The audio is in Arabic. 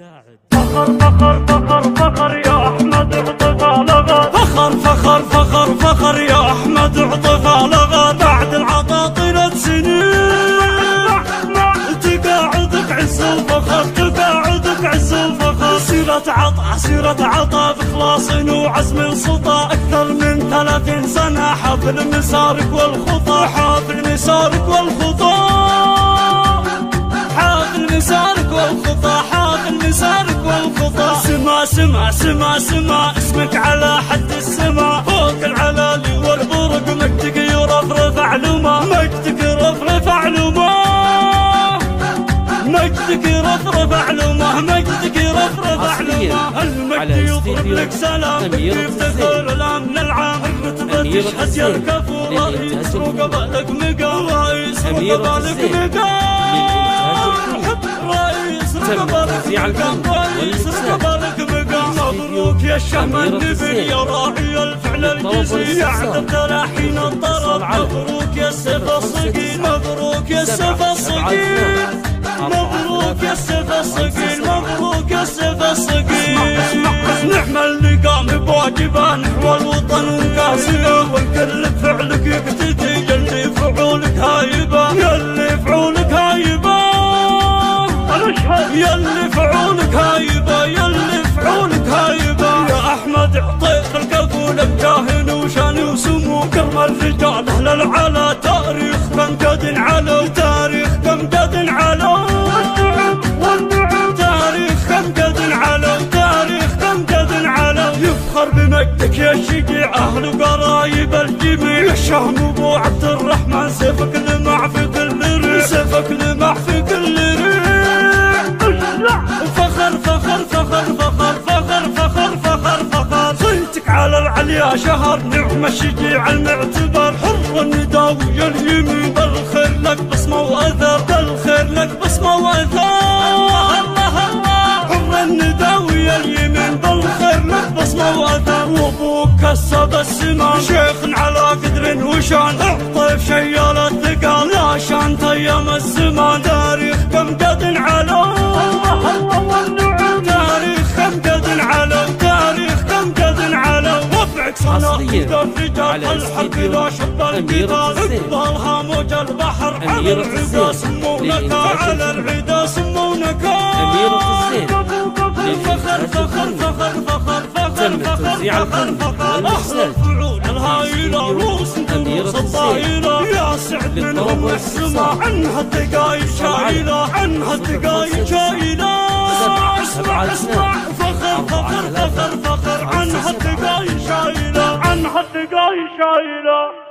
فخر فخر فخر فخر يا أحمد عطف لغى فخر فخر فخر فخر يا أحمد عطف لغى بعد العطا طيلة سنين تقاعدك عز الفخر تقاعدك عز الفخر سيرة عطا سيرة عطا بإخلاص وعزم سلطة أكثر من ثلاثين سنة حافل مسارك والخطى. حافل مسارك والخطى. سما سما سما. اسمك على حد السما. فوق العلالي والبرق مجدك يرفرف علومه. مجدك يرفرف علومه. مجدك يرفرف علومه. مجدك يرفرف علومه. المجد يضرب لك سلام؟ يفتخر الأمن العام. الرتبه تشهد يا الكفو رئيس وقبلك مقام رئيس وقبلك مقام رئيس مقام رئيس وقبلك مقام مبروك يا الشهم النبي يا راعي الفعل الجزيل يا عدد تلاحين الطرب مبروك يا السيف الصقيل. مبروك يا السيف الصقيل. مبروك يا السيف الصقيل. مبروك يا السيف الصقيل. نعم اللي قام بواجبه نحو الوطن وكاسيه والكل بفعلك يقتدي يلي فعولك هايبة. يلي فعولك هايبة. يلي فعولك هايبة. احمد عطيت القبول بجاه وشان وسمو كرم الرجال أهل العلا تاريخ كم قد علو تاريخ كم قد علو تاريخ كم قد علو تاريخ كم قد علو يفخر بمجدك يا شقيع. أهل وقرايب الجميع. الشهم أبو عبد الرحمن سيفك العليا شهر نعم الشجيع المعتبر. حر النداوي اليمين بالخير لك بصمه وأثر بالخير لك بصمه وأثر. حر النداوي اليمين بالخير لك بصمه وأثر. وأبوك كسب السمان شيخ على قدر وشان. حصريا على استديو فخر فخر أميرة الزين للإنتاج أميرة الزين للإنتاج الفني تم توزيع الفن والإخراج يا سعد للطرب والحصان عنها الدقايق شايلة عنها الدقايق شايلة اسمع اسمع فخر فخر فخر فخر عنها الدقايق China.